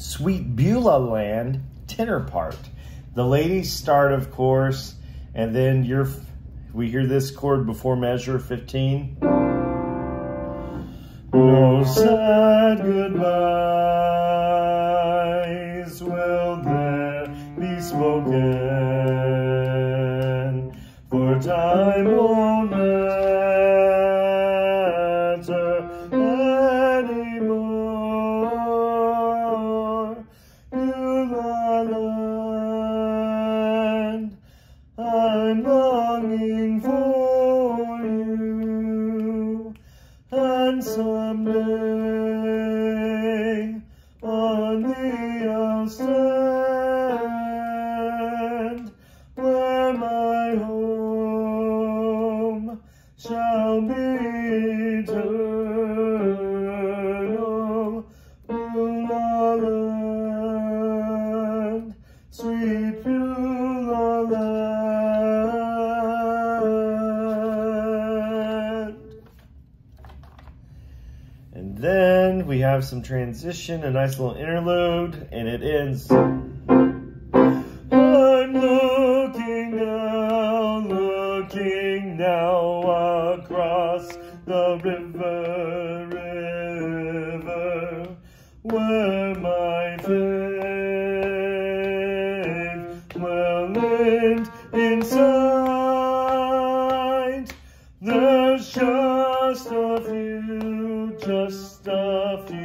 Sweet Beulah Land tenor part. The ladies start, of course, and then you're, we hear this chord before measure 15. No sad goodbyes will there be spoken, for time won't I'm longing for you, and someday on thee I'll stand, where my home shall be And then we have some transition, a nice little interlude, and it ends. I'm looking looking now across the river, river, where my faith will end in sight. There's just a few, just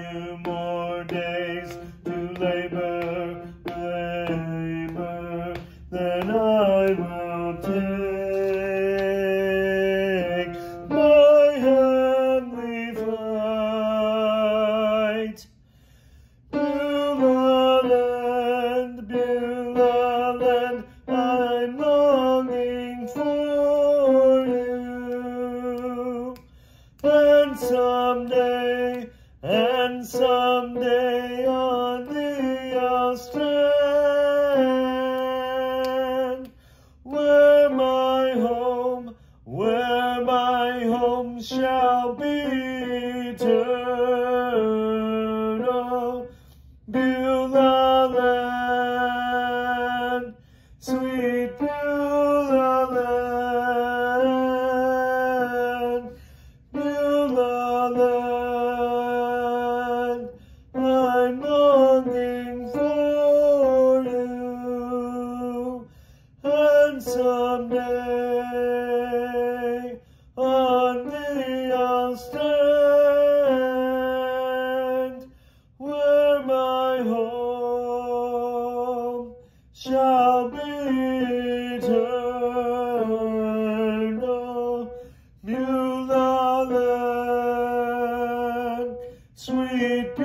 someday on the I'll and someday on thee I'll stand, where my home shall be eternal. Beulah Land, sweet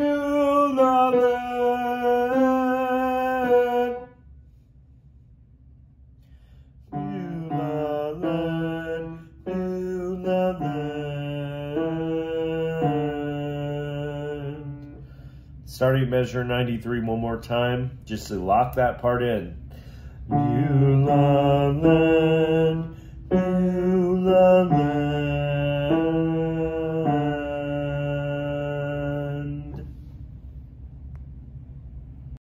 Starting measure 93 one more time, just to lock that part in.